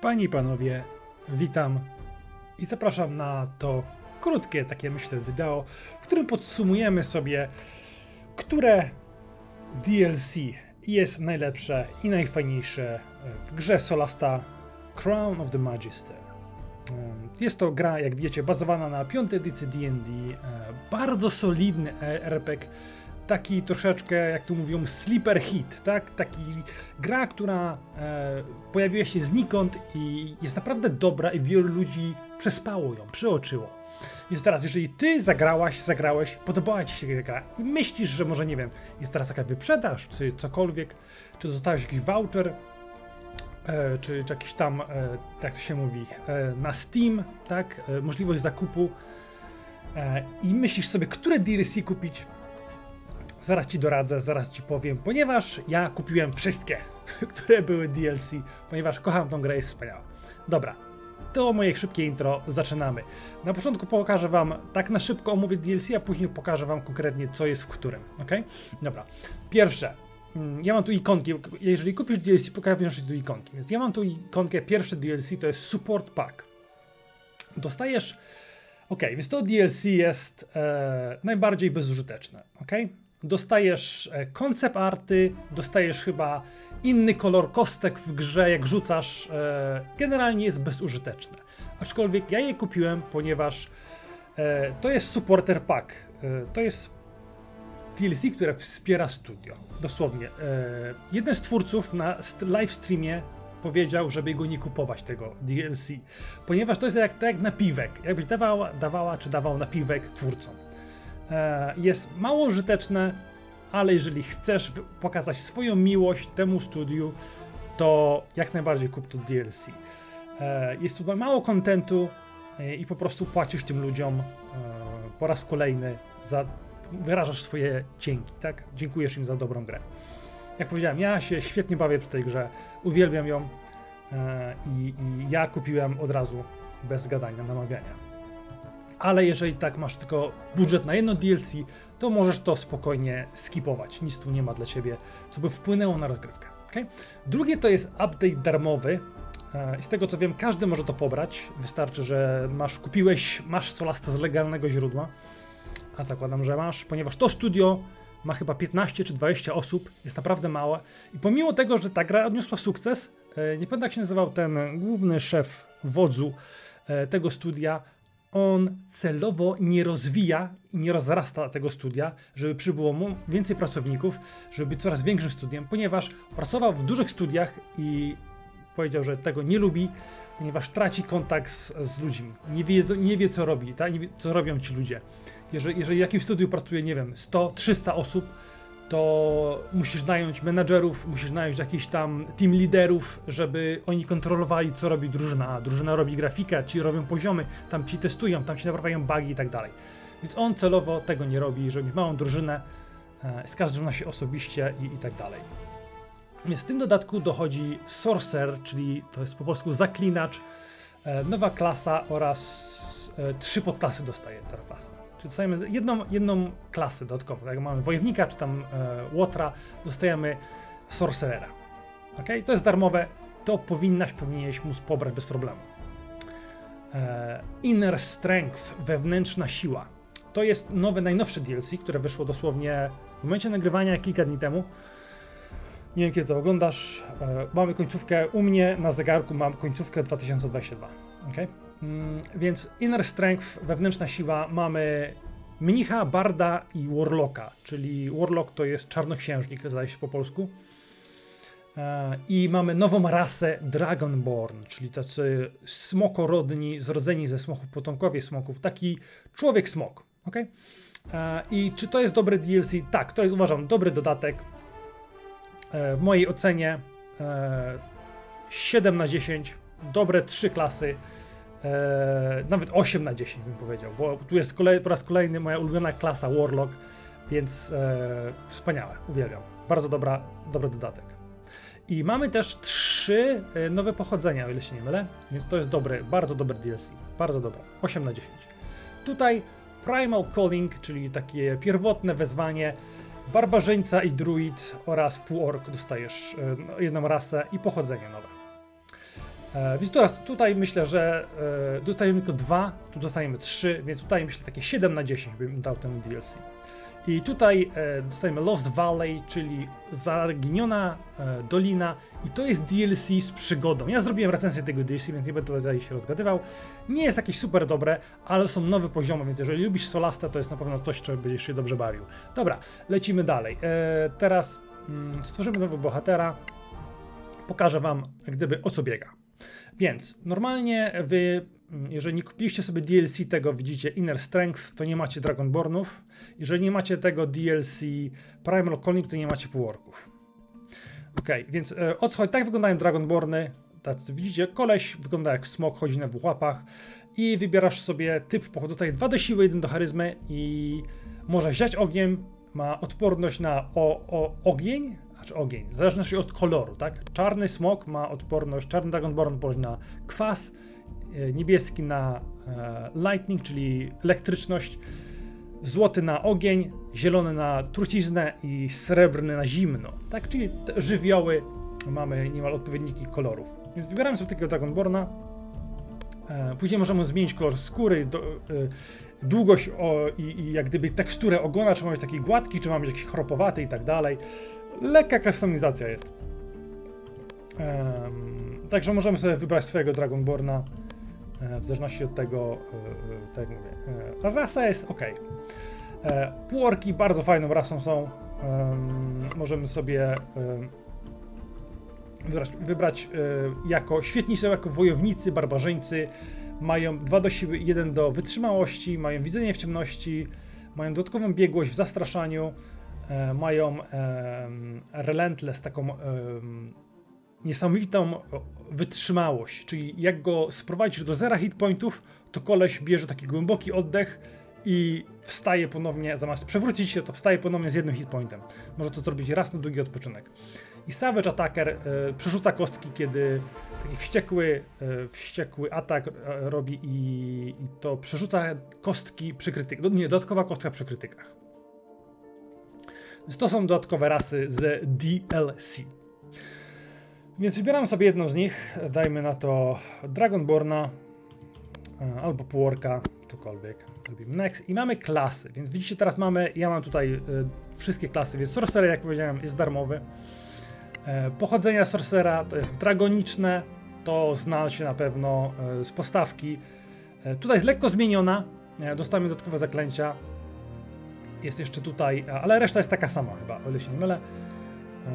Panie i panowie, witam i zapraszam na to krótkie, takie myślę, wideo, w którym podsumujemy sobie, które DLC jest najlepsze i najfajniejsze w grze Solasta Crown of the Magister. Jest to gra, jak wiecie, bazowana na piątej edycji D&D, bardzo solidny RPG, taki troszeczkę, jak tu mówią, sleeper hit, tak? Taki gra, która e, pojawiła się znikąd i jest naprawdę dobra i wielu ludzi przespało ją, przeoczyło. Więc teraz, jeżeli ty zagrałaś, zagrałeś, podobała ci się gra i myślisz, że może, nie wiem, jest teraz jakaś wyprzedaż, czy cokolwiek, czy dostałeś jakiś voucher, e, czy, czy jakiś tam, e, jak to się mówi, e, na Steam, tak, e, możliwość zakupu e, i myślisz sobie, które DLC kupić, Zaraz ci doradzę, zaraz ci powiem, ponieważ ja kupiłem wszystkie, które były DLC, ponieważ kocham tą grę, jest wspaniała. Dobra, to moje szybkie intro, zaczynamy. Na początku pokażę wam, tak na szybko omówię DLC, a później pokażę wam konkretnie, co jest w którym, ok? Dobra, pierwsze, mm, ja mam tu ikonki, jeżeli kupisz DLC, pokażę tu ikonki, więc ja mam tu ikonkę, pierwsze DLC to jest Support Pack. Dostajesz, ok, więc to DLC jest e, najbardziej bezużyteczne, ok? Dostajesz e, koncept arty, dostajesz chyba inny kolor kostek w grze, jak rzucasz. E, generalnie jest bezużyteczne. Aczkolwiek ja je kupiłem, ponieważ e, to jest supporter pack. To jest DLC, które wspiera studio. Dosłownie. Jeden z twórców na live streamie powiedział, żeby go nie kupować tego DLC, ponieważ to jest jak, tak jak napiwek. Jakbyś dawała, dawała czy dawał napiwek twórcom. E, jest mało użyteczne, ale jeżeli chcesz pokazać swoją miłość temu studiu, to jak najbardziej kup to DLC. E, jest tu mało kontentu e, i po prostu płacisz tym ludziom po raz kolejny za wyrażasz swoje dzięki, tak? Dziękujesz im za dobrą grę. Jak powiedziałem, ja się świetnie bawię przy tej grze, uwielbiam ją i, i ja kupiłem od razu bez gadania, namawiania ale jeżeli tak masz tylko budżet na jedno DLC, to możesz to spokojnie skipować. Nic tu nie ma dla ciebie, co by wpłynęło na rozgrywkę. Okay? Drugie to jest update darmowy. E, I z tego co wiem, każdy może to pobrać. Wystarczy, że masz, kupiłeś, masz Solasta z legalnego źródła. A zakładam, że masz, ponieważ to studio ma chyba 15 czy 20 osób, jest naprawdę małe. I pomimo tego, że ta gra odniosła sukces, e, nie pamiętam jak się nazywał ten główny szef wodzu e, tego studia, on celowo nie rozwija i nie rozrasta tego studia, żeby przybyło mu więcej pracowników, żeby być coraz większym studiem, ponieważ pracował w dużych studiach i powiedział, że tego nie lubi, ponieważ traci kontakt z, z ludźmi. Nie wie, nie wie, co robi, tak? wie, co robią ci ludzie. Jeżeli, jeżeli w jakimś studiu pracuje, nie wiem, 100, 300 osób, to musisz nająć menadżerów, musisz nająć jakichś tam team liderów, żeby oni kontrolowali, co robi drużyna. Drużyna robi grafikę, ci robią poziomy, tam ci testują, tam ci naprawiają bugi i tak dalej. Więc on celowo tego nie robi, żeby mieć małą drużynę, e, z każdym się osobiście i, i tak dalej. Więc w tym dodatku dochodzi Sorcerer, czyli to jest po polsku zaklinacz, e, nowa klasa oraz e, trzy podklasy dostaje ta klasa. Czyli dostajemy jedną, jedną klasę dodatkową. Jak mamy wojownika czy tam e, łotra, dostajemy sorcerera. Ok? To jest darmowe. To powinnaś, powinieneś móc pobrać bez problemu. E, Inner Strength, wewnętrzna siła. To jest nowe, najnowsze DLC, które wyszło dosłownie w momencie nagrywania kilka dni temu. Nie wiem kiedy to oglądasz. E, mamy końcówkę u mnie na zegarku, mam końcówkę 2022. Okay? Mm, więc Inner Strength, wewnętrzna siła, mamy mnicha, barda i warlocka, czyli warlock to jest czarnoksiężnik, zdaje się po polsku. E, I mamy nową rasę Dragonborn, czyli tacy smokorodni, zrodzeni ze smoków, potomkowie smoków, taki człowiek-smok. Okay? E, I czy to jest dobre DLC? Tak, to jest uważam dobry dodatek. E, w mojej ocenie 7 na 10, dobre 3 klasy. E, nawet 8 na 10 bym powiedział, bo tu jest kolej, po raz kolejny moja ulubiona klasa Warlock, więc e, wspaniałe, uwielbiam. Bardzo dobra, dobry dodatek. I mamy też trzy e, nowe pochodzenia, o ile się nie mylę, więc to jest dobry, bardzo dobry DLC, bardzo dobre, 8 na 10. Tutaj Primal Calling, czyli takie pierwotne wezwanie, barbarzyńca i druid oraz półork dostajesz e, jedną rasę i pochodzenie nowe. E, więc teraz tutaj myślę, że e, dostajemy tylko dwa, tu dostajemy trzy, więc tutaj myślę takie 7 na 10 bym dał temu DLC. I tutaj e, dostajemy Lost Valley, czyli Zaginiona e, Dolina i to jest DLC z przygodą. Ja zrobiłem recenzję tego DLC, więc nie będę tutaj się rozgadywał. Nie jest jakieś super dobre, ale są nowe poziomy, więc jeżeli lubisz Solastę, to jest na pewno coś, czego będziesz się dobrze bawił. Dobra, lecimy dalej. E, teraz mm, stworzymy nowego bohatera. Pokażę wam, jak gdyby, o co biega. Więc normalnie wy, jeżeli nie kupiliście sobie DLC tego, widzicie Inner Strength, to nie macie Dragonbornów. Jeżeli nie macie tego DLC Primal Calling, to nie macie półorków. Ok, więc e, o co chodzi? Tak wyglądają Dragonborny. Tak, widzicie, koleś wygląda jak smok, chodzi na dwóch łapach i wybierasz sobie typ pochodu. Tutaj dwa do siły, jeden do charyzmy i może ziać ogniem, ma odporność na o, o, ogień, znaczy ogień, w zależności od koloru, tak? Czarny smok ma odporność, czarny Dragonborn odporność na kwas, e, niebieski na e, lightning, czyli elektryczność, złoty na ogień, zielony na truciznę i srebrny na zimno, tak? Czyli te żywioły mamy niemal odpowiedniki kolorów. Więc wybieramy sobie takiego Dragonborna, e, później możemy zmienić kolor skóry, do, e, długość o, i, i jak gdyby teksturę ogona, czy ma być taki gładki, czy ma być jakiś chropowaty i tak dalej lekka kustomizacja jest. Um, także możemy sobie wybrać swojego Dragonborna e, w zależności od tego, e, tak jak mówię. E, rasa jest ok. E, półorki bardzo fajną rasą są. możemy sobie wybrać, wybrać e, jako świetni są jako wojownicy, barbarzyńcy. Mają 2 do siły, 1 do wytrzymałości, mają widzenie w ciemności, mają dodatkową biegłość w zastraszaniu, E, mają relentless, taką niesamowitą wytrzymałość, czyli jak go sprowadzić do zera hit pointów, to koleś bierze taki głęboki oddech i wstaje ponownie, zamiast przewrócić się, to wstaje ponownie z jednym hit pointem. Może to zrobić raz na długi odpoczynek. I Savage Attacker e, przerzuca kostki, kiedy taki wściekły, e, wściekły atak e, robi i, i, to przerzuca kostki przy krytykach. Nie, dodatkowa kostka przy krytykach. Więc to są dodatkowe rasy z DLC. Więc wybieram sobie jedną z nich, dajmy na to Dragonborna e, albo Półorka, cokolwiek. Robimy next i mamy klasy, więc widzicie teraz mamy, ja mam tutaj y, wszystkie klasy, więc Sorcerer jak powiedziałem jest darmowy. E, pochodzenia Sorcera to jest dragoniczne, to zna się na pewno y, z postawki. E, tutaj jest lekko zmieniona, dostajemy dodatkowe zaklęcia, jest jeszcze tutaj, ale reszta jest taka sama chyba, o ile się nie mylę.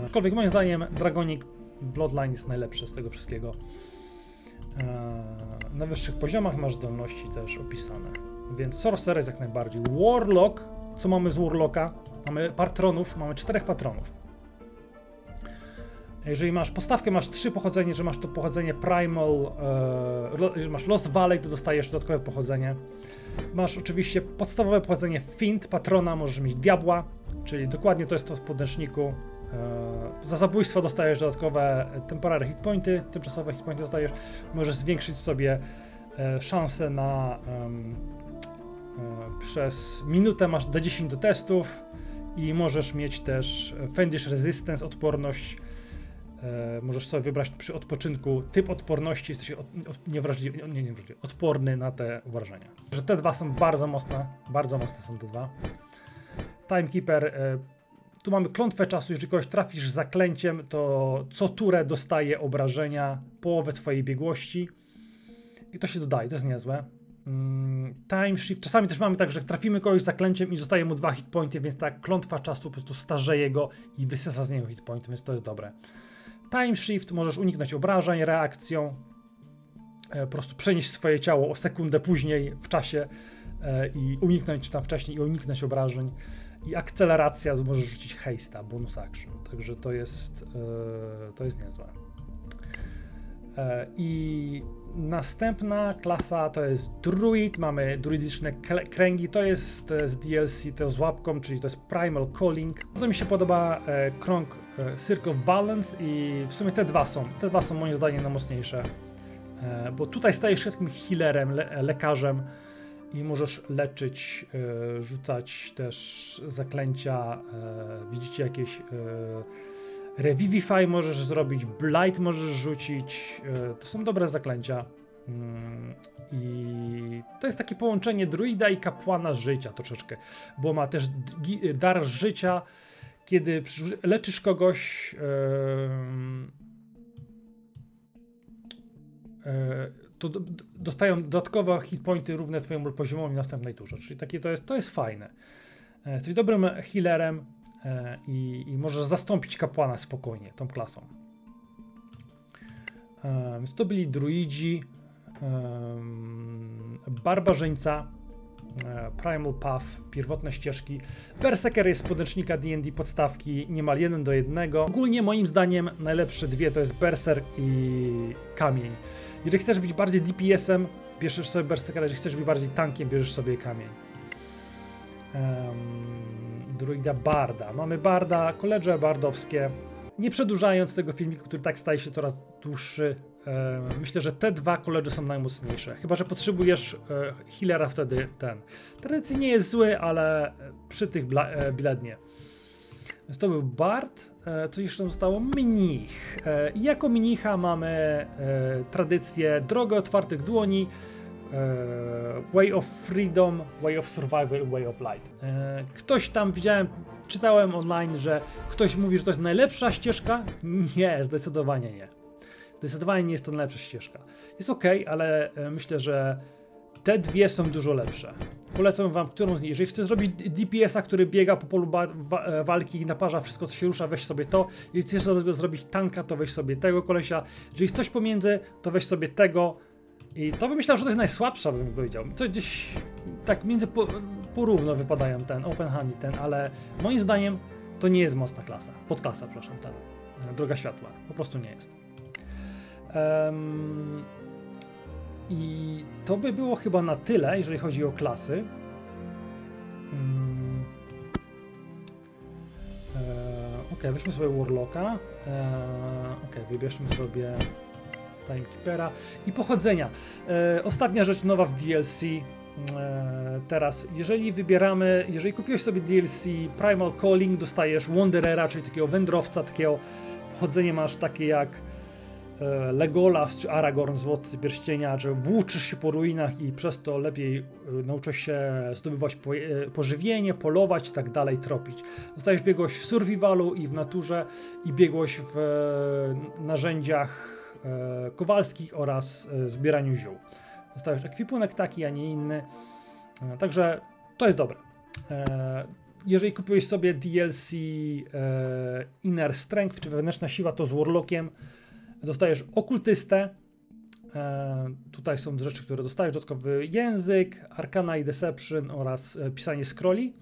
E, aczkolwiek moim zdaniem Dragonic Bloodline jest najlepszy z tego wszystkiego. E, na wyższych poziomach masz zdolności też opisane. Więc Sorcerer jest jak najbardziej. Warlock, co mamy z Warlocka? Mamy patronów, mamy czterech patronów. Jeżeli masz postawkę, masz trzy pochodzenie, że masz to pochodzenie Primal, e, jeżeli masz Lost Valley, to dostajesz dodatkowe pochodzenie. Masz oczywiście podstawowe pochodzenie Fint, Patrona, możesz mieć Diabła, czyli dokładnie to jest to w podręczniku. E, za zabójstwo dostajesz dodatkowe temporary hitpointy, tymczasowe hitpointy dostajesz. Możesz zwiększyć sobie e, szanse na przez minutę masz D10 do testów i możesz mieć też Fendish Resistance, odporność E, możesz sobie wybrać przy odpoczynku typ odporności, jesteś od, od, niewrażliwy, nie, nie odporny na te wrażenia. Że te dwa są bardzo mocne, bardzo mocne są te dwa. Timekeeper, e, tu mamy klątwę czasu, jeżeli kogoś trafisz zaklęciem, to co turę dostaje obrażenia, połowę twojej biegłości. I to się dodaje, to jest niezłe. Mm, time shift. Czasami też mamy tak, że trafimy kogoś zaklęciem i zostaje mu dwa hitpointy, więc ta klątwa czasu po prostu starzeje go i wysysa z niego hitpointy, więc to jest dobre. Time Shift, możesz uniknąć obrażeń reakcją, e, po prostu przenieść swoje ciało o sekundę później w czasie e, i uniknąć, tam wcześniej, i uniknąć obrażeń. I akceleracja, możesz rzucić haste'a, bonus action. Także to jest, e, to jest niezłe. I następna klasa to jest druid, mamy druidyczne kręgi, to jest z DLC, to z łapką, czyli to jest Primal Calling. Bardzo mi się podoba krąg Circle of Balance i w sumie te dwa są, te dwa są moim zdaniem najmocniejsze. E, bo tutaj stajesz takim healerem, le lekarzem i możesz leczyć, e, rzucać też zaklęcia. Widzicie jakieś Revivify możesz zrobić, Blight możesz rzucić. E, to są dobre zaklęcia. Mm, I to jest takie połączenie druida i kapłana życia troszeczkę, bo ma też dar życia, kiedy leczysz kogoś. Yy, to dostają dodatkowe hitpointy równe twojemu poziomowi w następnej turze. Czyli takie to jest, to jest fajne. Jesteś dobrym healerem i, i możesz zastąpić kapłana spokojnie tą klasą. Więc to byli druidzi, barbarzyńca, e, Primal Path, pierwotne ścieżki. Berserker jest z podręcznika D&D podstawki niemal jeden do jednego. Ogólnie moim zdaniem najlepsze dwie to jest Berserk i Kamień. Jeżeli chcesz być bardziej DPS-em, bierzesz sobie Berserkera, jeżeli chcesz być bardziej tankiem, bierzesz sobie Kamień. Um, druida Barda. Mamy Barda, koledże bardowskie. Nie przedłużając tego filmiku, który tak staje się coraz dłuższy, Myślę, że te dwa koledzy są najmocniejsze. Chyba, że potrzebujesz e, healera wtedy ten. Tradycyjnie jest zły, ale przy tych e, blednie. Więc to był Bart. E, co jeszcze zostało? Mnich. I jako mnicha mamy tradycję drogę otwartych dłoni, Way of Freedom, Way of Survival, Way of Light. Ktoś tam widziałem, czytałem online, że ktoś mówi, że to jest najlepsza ścieżka. Nie, zdecydowanie nie. Zdecydowanie nie jest to najlepsza ścieżka. Jest ok, ale e, myślę, że te dwie są dużo lepsze. Polecam wam którą z nich. Jeżeli chcesz zrobić DPS-a, który biega po polu wa e, walki i naparza wszystko, co się rusza, weź sobie to. Jeżeli chcesz zrobić tanka, to weź sobie tego kolesia. Jeżeli coś pomiędzy, to weź sobie tego. I to bym myślał, że to jest najsłabsza, bym powiedział. Co gdzieś tak między po, porówno wypadają ten Open i ten, ale moim zdaniem to nie jest mocna klasa. Podklasa, przepraszam, ten. Droga światła. Po prostu nie jest. Um, I to by było chyba na tyle, jeżeli chodzi o klasy. Um, e, ok, weźmy sobie Warlocka. E, ok, wybierzmy sobie Timekeepera i pochodzenia. E, ostatnia rzecz nowa w DLC. E, teraz, jeżeli wybieramy, jeżeli kupiłeś sobie DLC Primal Calling, dostajesz Wanderera, czyli takiego wędrowca, takiego pochodzenie masz takie jak E, Legolas czy Aragorn z Władcy Pierścienia, że włóczysz się po ruinach i przez to lepiej e, nauczysz się zdobywać e, pożywienie, polować i tak dalej, tropić. Zostajesz biegłość w survivalu i w naturze i biegłość w narzędziach kowalskich oraz zbieraniu ziół. Dostajesz ekwipunek taki, a nie inny. Także to jest dobre. Jeżeli kupiłeś sobie DLC Inner Strength, czy wewnętrzna siła, to z Warlockiem Dostajesz okultystę. E, tutaj są rzeczy, które dostajesz. Dodatkowy język, arkana i deception oraz e, pisanie scrolli.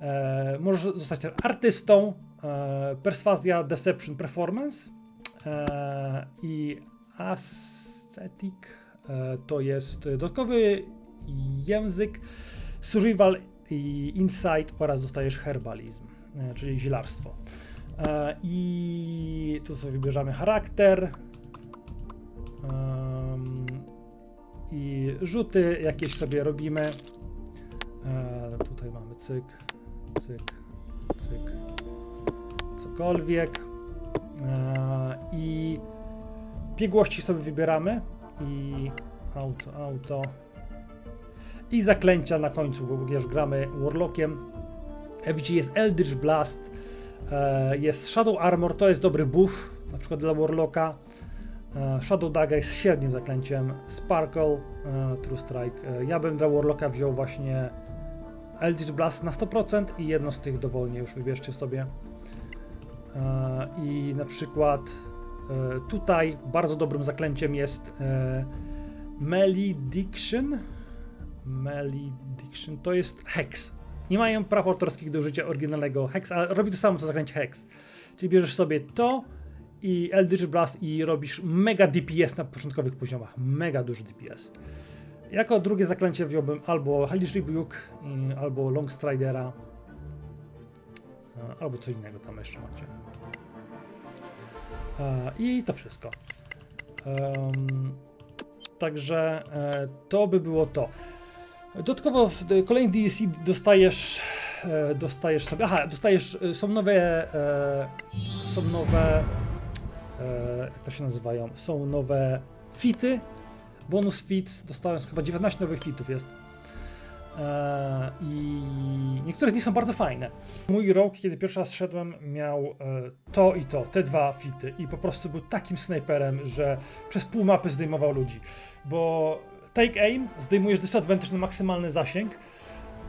E, możesz zostać artystą. E, perswazja, deception, performance. E, I aesthetic e, to jest dodatkowy język, survival i insight oraz dostajesz herbalizm, czyli zielarstwo. E, I tu sobie wybierzemy charakter. I rzuty jakieś sobie robimy. E, tutaj mamy cyk, cyk, cyk, cokolwiek. E, I biegłości sobie wybieramy. I auto, auto. I zaklęcia na końcu, bo już gramy Warlockiem. FG jest Eldritch Blast E, jest Shadow Armor, to jest dobry buff, na przykład dla Warlocka. E, Shadow Dagger jest średnim zaklęciem. Sparkle, e, True Strike. Ja bym dla Warlocka wziął właśnie Eldritch Blast na 100% i jedno z tych dowolnie już wybierzcie sobie. I na przykład tutaj bardzo dobrym zaklęciem jest Malediction. Malediction to jest Hex. Nie mają praw autorskich do użycia oryginalnego Hex, ale robi to samo co zaklęcie Hex. Czyli bierzesz sobie to i Eldritch Blast i robisz mega DPS na początkowych poziomach. Mega duży DPS. Jako drugie zaklęcie wziąłbym albo Hellish Rebuke, albo Long Stridera, albo co innego tam jeszcze macie. I to wszystko. także e, to by było to. Dodatkowo w kolejnym DLC dostajesz, e, dostajesz sobie, aha, dostajesz, e, są nowe e, są nowe, e, jak to się nazywają, są nowe fity, bonus fits, dostałem chyba 19 nowych fitów jest. E, I niektóre z nich są bardzo fajne. Mój rok, kiedy pierwszy raz szedłem, miał e, to i to, te dwa fity i po prostu był takim snajperem, że przez pół mapy zdejmował ludzi. Bo take aim, zdejmujesz disadvantage na maksymalny zasięg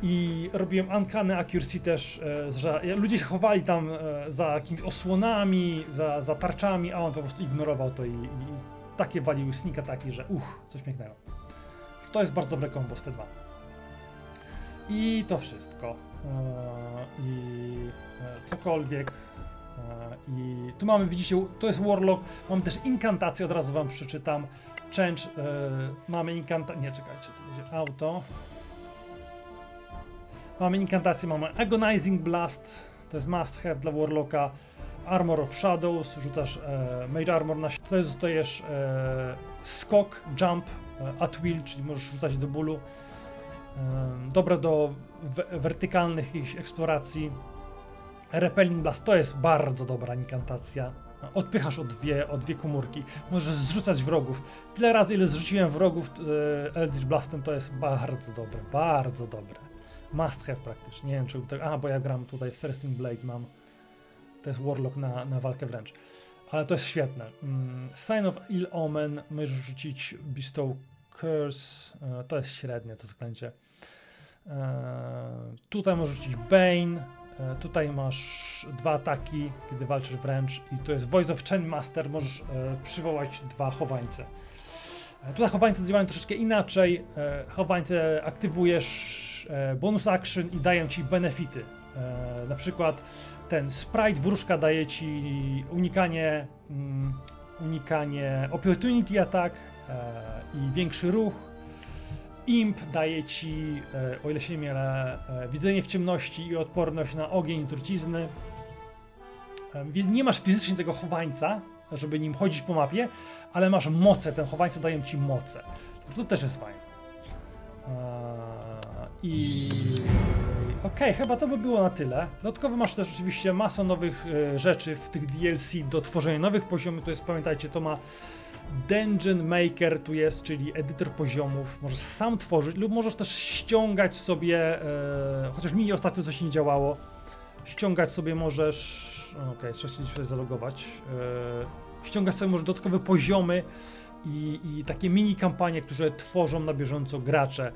i robiłem uncanny accuracy też, e, że ludzie się chowali tam za jakimiś osłonami, za, za tarczami, a on po prostu ignorował to i, i takie waliły sneak ataki, że uch, coś pięknego. To jest bardzo dobre combo z T2. I to wszystko. E, I e, cokolwiek. E, I tu mamy, widzicie, to jest Warlock. Mamy też inkantację, od razu wam przeczytam. Change, mamy inkantację, nie czekajcie, to będzie auto. Mamy inkantację, mamy Agonizing Blast, to jest must have dla Warlocka. Armor of Shadows, rzucasz e, Mage Armor na Tutaj dostajesz e, skok, jump, e, at will, czyli możesz rzucać do bólu. Dobre do wertykalnych eksploracji. Repelling Blast to jest bardzo dobra inkantacja. Odpychasz o dwie, o dwie komórki. Możesz zrzucać wrogów. Tyle razy, ile zrzuciłem wrogów e, Eldritch Blastem, to jest bardzo dobre, bardzo dobre. Must have praktycznie. Nie wiem, czy... A, bo ja gram tutaj Thirsting Blade mam to jest Warlock na, na walkę wręcz. Ale to jest świetne. Mm, Sign of Ill Omen, możesz rzucić Bestow Curse, e, to jest średnie to zaklęcie. E, tutaj możesz rzucić Bane, e, tutaj masz dwa ataki, kiedy walczysz wręcz i to jest Voice of Chain Master, możesz przywołać dwa chowańce. Tutaj chowańce działają troszeczkę inaczej. Chowańce aktywujesz bonus action i dają ci benefity. Na przykład ten sprite wróżka daje ci unikanie, um, unikanie opportunity attack e, i większy ruch. Imp daje ci, e, o ile się nie mylę, e, widzenie w ciemności i odporność na ogień i trucizny. E, nie masz fizycznie tego chowańca, żeby nim chodzić po mapie, ale masz moce, ten chowańca daje ci moce. To też jest fajne. I okay, chyba to by było na tyle. Dodatkowo masz też oczywiście masę nowych rzeczy w tych DLC do tworzenia nowych poziomów. To jest, pamiętajcie, to ma Dungeon Maker tu jest, czyli edytor poziomów. Możesz sam tworzyć lub możesz też ściągać sobie, e, chociaż mi ostatnio coś nie działało, ściągać sobie możesz, okej, okay, trzeba się zalogować, e, ściągać sobie możesz dodatkowe poziomy i, i takie mini kampanie, które tworzą na bieżąco gracze.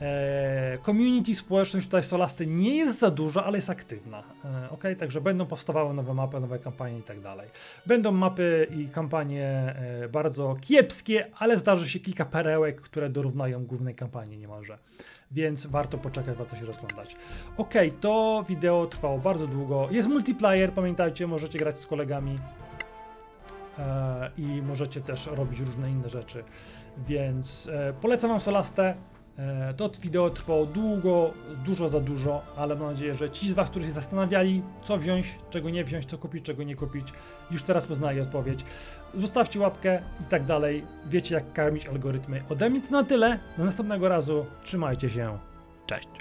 E, community, społeczność tutaj Solasty nie jest za duża, ale jest aktywna. E, ok, także będą powstawały nowe mapy, nowe kampanie i tak dalej. Będą mapy i kampanie e, bardzo kiepskie, ale zdarzy się kilka perełek, które dorównają głównej kampanii niemalże. Więc warto poczekać, warto się rozglądać. Ok, to wideo trwało bardzo długo. Jest multiplayer, pamiętajcie, możecie grać z kolegami i możecie też robić różne inne rzeczy. Więc polecam Wam Solastę. E, to wideo trwało długo, dużo za dużo, ale mam nadzieję, że ci z Was, którzy się zastanawiali, co wziąć, czego nie wziąć, co kupić, czego nie kupić, już teraz poznali odpowiedź. Zostawcie łapkę i tak dalej. Wiecie, jak karmić algorytmy. Ode mnie to na tyle. Do następnego razu. Trzymajcie się. Cześć.